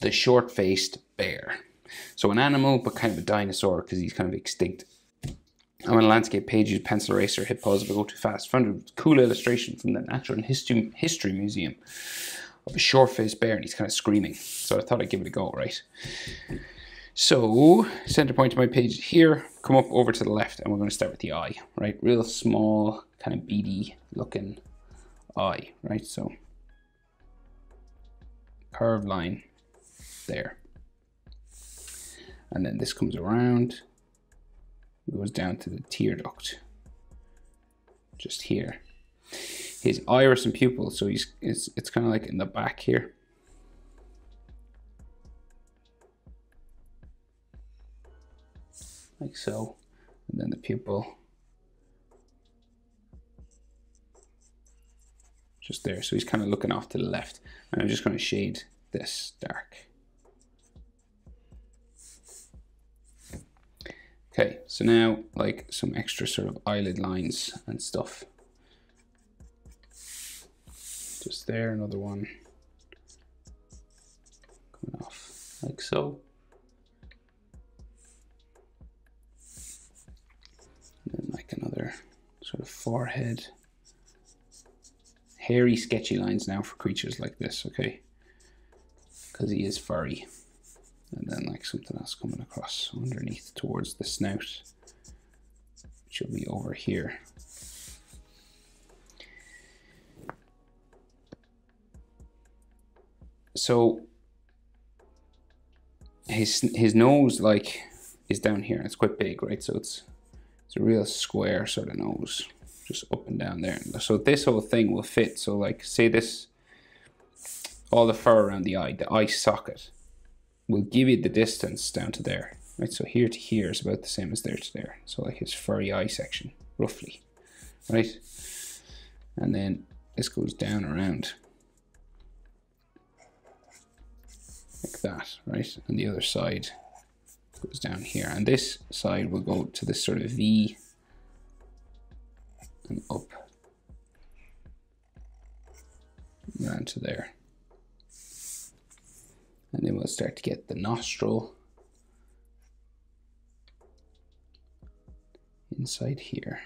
the short-faced bear. So an animal, but kind of a dinosaur because he's kind of extinct. I'm on a landscape page, use pencil eraser, hit pause if I go too fast. Found a cool illustration from the Natural History, History Museum of a short-faced bear and he's kind of screaming. So I thought I'd give it a go, right? So, center point of my page here, come up over to the left and we're going to start with the eye, right? Real small, kind of beady looking eye, right? So, curved line there. And then this comes around, goes down to the tear duct, just here. His iris and pupil, so he's it's, it's kind of like in the back here. Like so. And then the pupil just there. So he's kind of looking off to the left. And I'm just going to shade this dark. Okay, so now like some extra sort of eyelid lines and stuff. Just there, another one coming off like so. And then like another sort of forehead. Hairy, sketchy lines now for creatures like this, okay? Because he is furry and then like something else coming across underneath towards the snout. Which will be over here. So his his nose like is down here. It's quite big right? So it's it's a real square sort of nose. Just up and down there. So this whole thing will fit. So like say this all the fur around the eye the eye socket will give you the distance down to there. Right, so here to here is about the same as there to there. So like his furry eye section, roughly. Right? And then this goes down around. Like that, right? And the other side goes down here. And this side will go to this sort of V and up around to there and then we'll start to get the nostril inside here.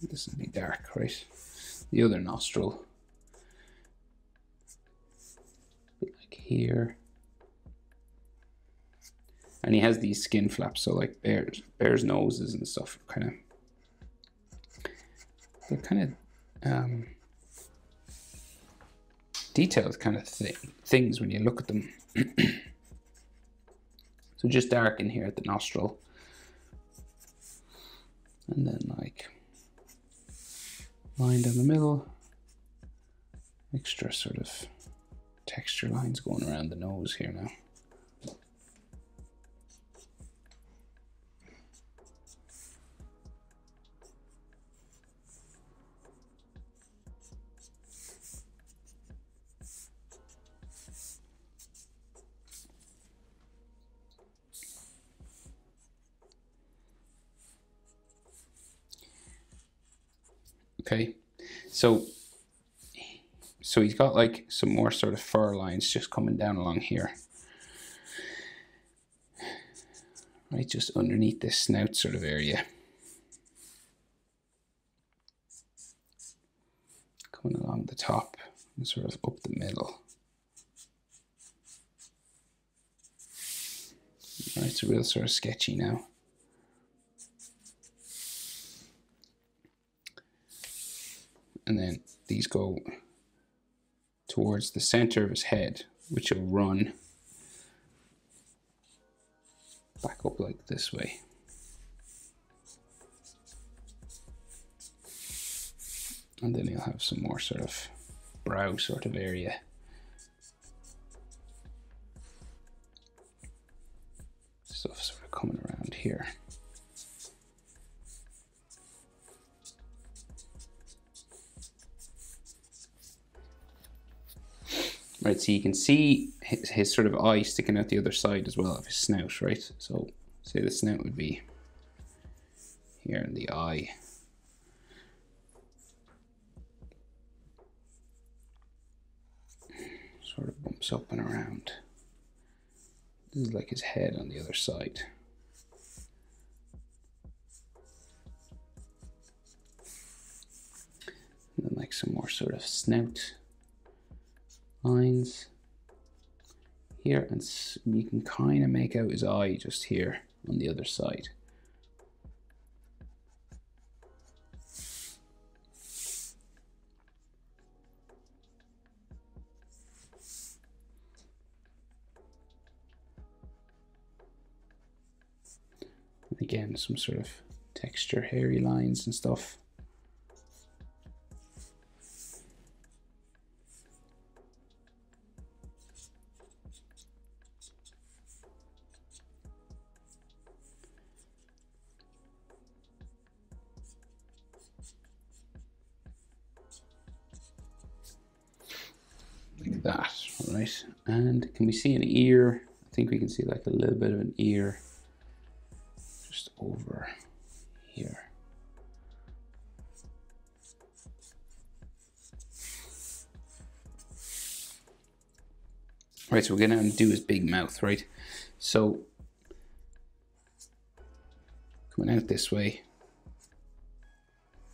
This will be dark, right? The other nostril, like here. And he has these skin flaps, so like bears, bears' noses and stuff, kind of, they're kind of um, detailed kind of thing, things when you look at them. so just dark in here at the nostril. And then like line down the middle. Extra sort of texture lines going around the nose here now. Okay, so so he's got like some more sort of fur lines just coming down along here. Right, just underneath this snout sort of area. Coming along the top and sort of up the middle. Right, it's real sort of sketchy now. And then these go towards the center of his head, which will run back up like this way. And then he'll have some more sort of brow sort of area. Stuff sort of coming around here. Right? So you can see his, his, sort of eye sticking out the other side as well of his snout, right? So say the snout would be here in the eye. sort of bumps up and around. This is like his head on the other side. And then like some more sort of snout lines here and you can kind of make out his eye just here on the other side. again, some sort of texture, hairy lines and stuff. Can we see an ear? I think we can see like a little bit of an ear just over here. Right, so we're gonna undo his big mouth, right? So coming out this way,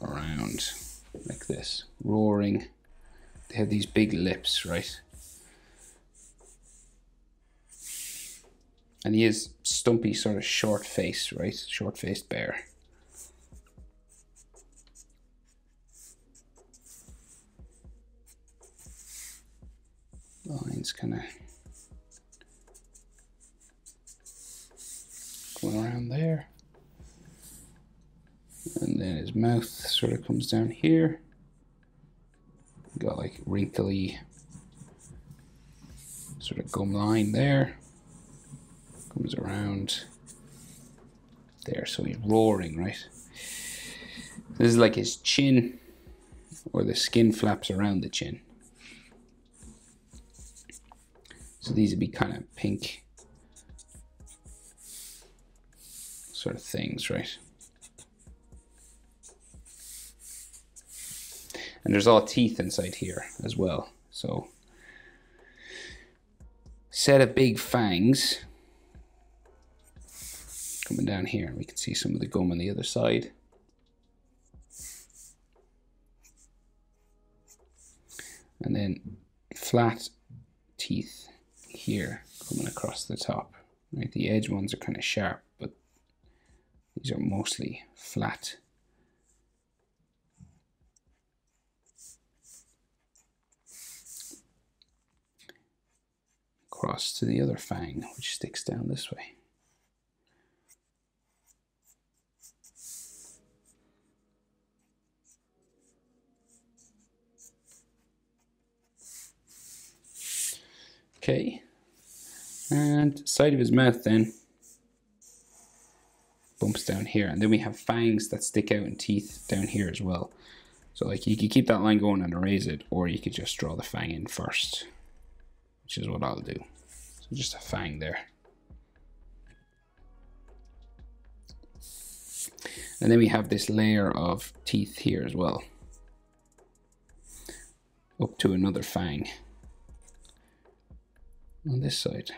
around like this, roaring. They have these big lips, right? And he is stumpy, sort of short face, right? Short faced bear. Lines kind of going around there. And then his mouth sort of comes down here. Got like wrinkly sort of gum line there. Comes around there, so he's roaring, right? This is like his chin, or the skin flaps around the chin. So these would be kind of pink sort of things, right? And there's all teeth inside here as well. So set of big fangs coming down here. And we can see some of the gum on the other side. And then flat teeth here coming across the top. Right, the edge ones are kind of sharp, but these are mostly flat. Cross to the other fang, which sticks down this way. Okay. And side of his mouth then bumps down here. And then we have fangs that stick out and teeth down here as well. So like you could keep that line going and erase it, or you could just draw the fang in first, which is what I'll do. So just a fang there. And then we have this layer of teeth here as well. Up to another fang on this side.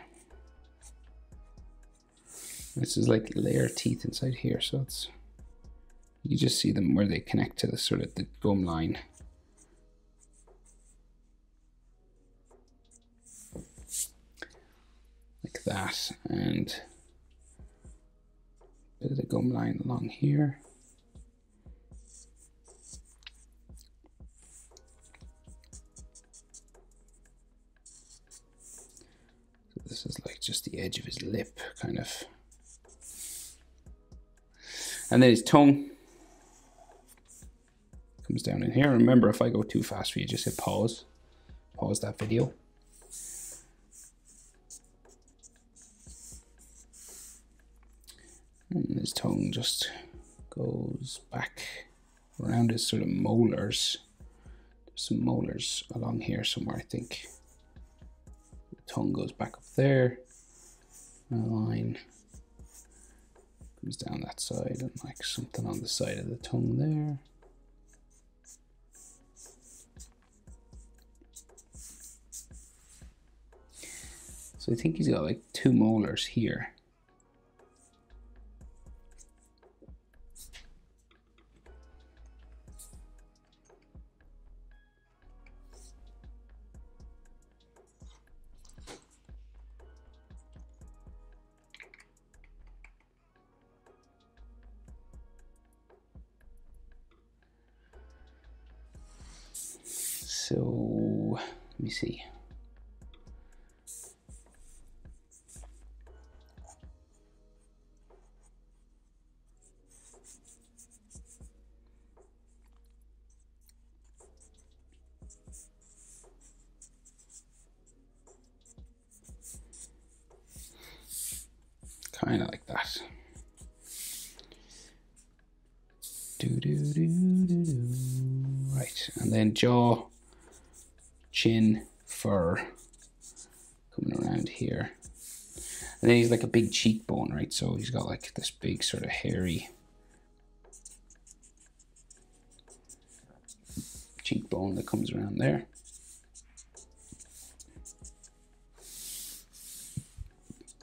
This is like layer teeth inside here, so it's you just see them where they connect to the sort of the gum line. Like that, and bit of the gum line along here. This is like just the edge of his lip, kind of. And then his tongue comes down in here. Remember, if I go too fast for you, just hit pause. Pause that video. And his tongue just goes back around his sort of molars. Some molars along here somewhere, I think tongue goes back up there. A line comes down that side and like something on the side of the tongue there. So I think he's got like two molars here. So let me see. Kind of like that. Do, do, do, do, do. Right, and then jaw chin, fur coming around here. And then he's like a big cheekbone, right? So he's got like this big sort of hairy cheekbone that comes around there.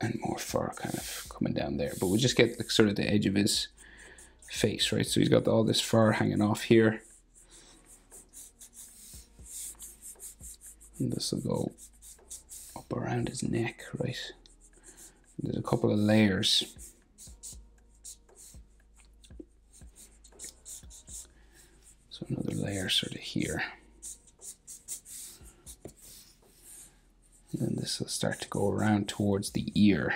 And more fur kind of coming down there. But we just get like sort of the edge of his face, right? So he's got all this fur hanging off here. And this will go up around his neck, right? There's a couple of layers. So another layer sort of here. And then this will start to go around towards the ear.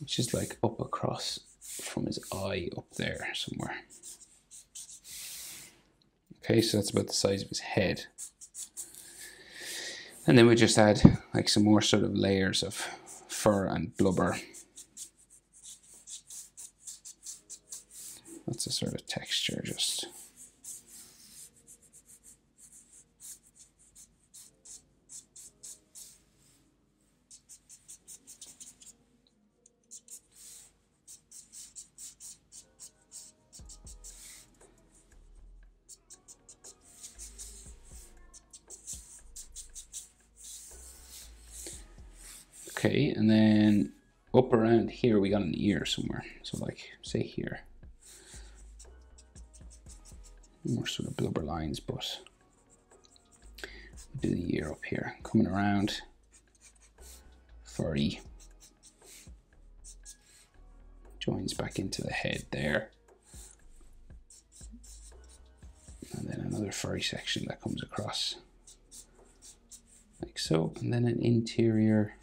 Which is like up across from his eye up there somewhere. Okay, so that's about the size of his head. And then we just add like some more sort of layers of fur and blubber. That's a sort of texture just. Okay, and then up around here we got an ear somewhere. So like, say here. More sort of blubber lines, but do the ear up here. Coming around, furry. Joins back into the head there. And then another furry section that comes across like so. And then an interior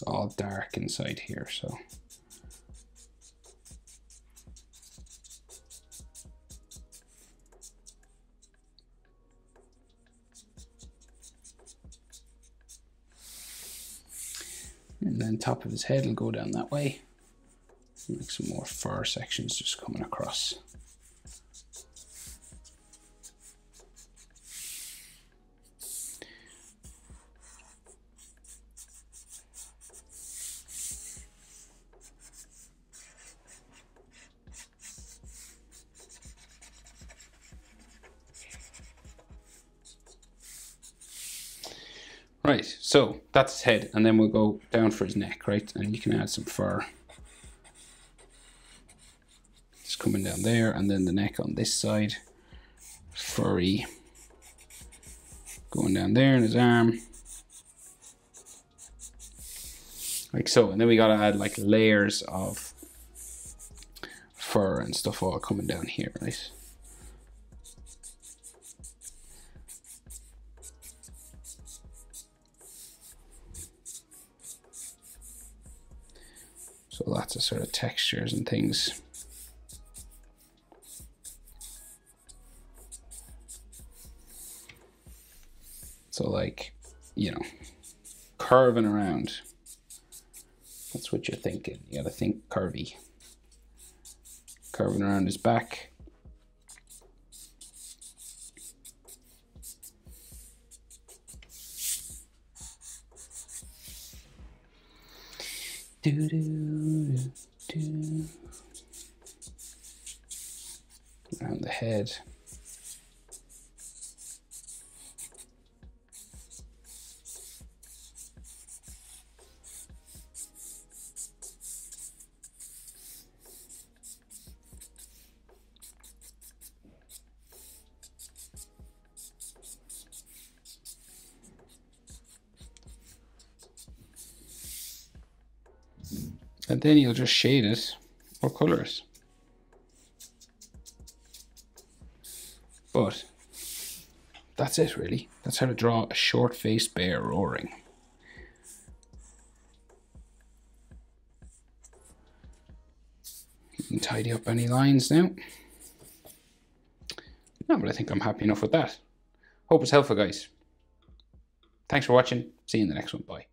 It's all dark inside here, so. And then top of his head will go down that way. Make some more fur sections just coming across. Right, so that's his head, and then we'll go down for his neck, right? And you can add some fur. Just coming down there, and then the neck on this side. Furry. Going down there in his arm. Like so, and then we gotta add like layers of fur and stuff all coming down here, right? So lots of sort of textures and things. So like, you know, curving around. That's what you're thinking. You gotta think curvy. Curving around his back. Do, do, do. do around the head. And then you'll just shade it or colors. But that's it really. That's how to draw a short-faced bear roaring. You can tidy up any lines now. No, but I think I'm happy enough with that. Hope it's helpful, guys. Thanks for watching. See you in the next one. Bye.